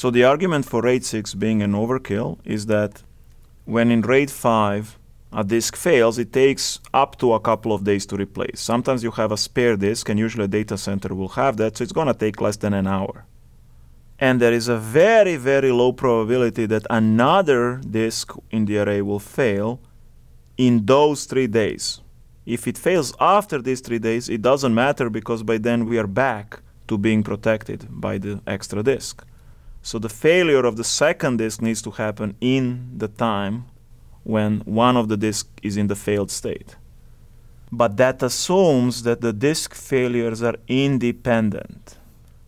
So the argument for RAID 6 being an overkill is that when in RAID 5 a disk fails, it takes up to a couple of days to replace. Sometimes you have a spare disk, and usually a data center will have that, so it's going to take less than an hour. And there is a very, very low probability that another disk in the array will fail in those three days. If it fails after these three days, it doesn't matter because by then we are back to being protected by the extra disk. So the failure of the second disk needs to happen in the time when one of the disks is in the failed state. But that assumes that the disk failures are independent.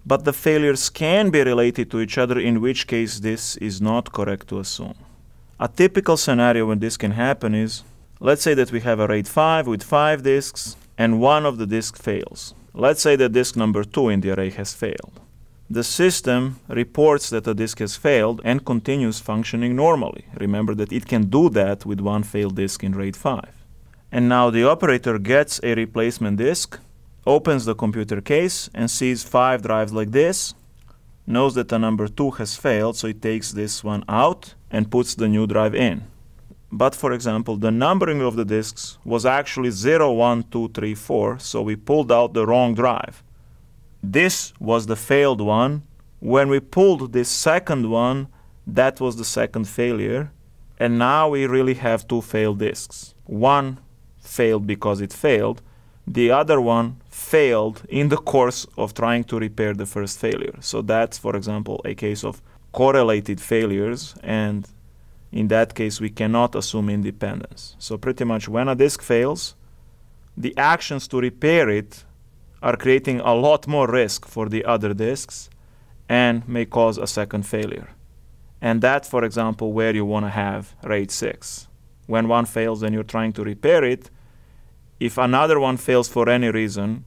But the failures can be related to each other, in which case this is not correct to assume. A typical scenario when this can happen is let's say that we have a RAID 5 with 5 disks and one of the disks fails. Let's say that disk number 2 in the array has failed the system reports that a disk has failed and continues functioning normally. Remember that it can do that with one failed disk in RAID 5. And now the operator gets a replacement disk, opens the computer case, and sees five drives like this, knows that the number 2 has failed, so it takes this one out and puts the new drive in. But for example, the numbering of the disks was actually 0, 1, 2, 3, 4, so we pulled out the wrong drive. This was the failed one. When we pulled this second one, that was the second failure. And now we really have two failed disks. One failed because it failed. The other one failed in the course of trying to repair the first failure. So that's, for example, a case of correlated failures. And in that case, we cannot assume independence. So pretty much when a disk fails, the actions to repair it are creating a lot more risk for the other disks and may cause a second failure. And that's, for example, where you want to have RAID 6. When one fails and you're trying to repair it, if another one fails for any reason,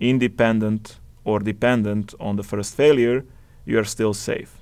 independent or dependent on the first failure, you are still safe.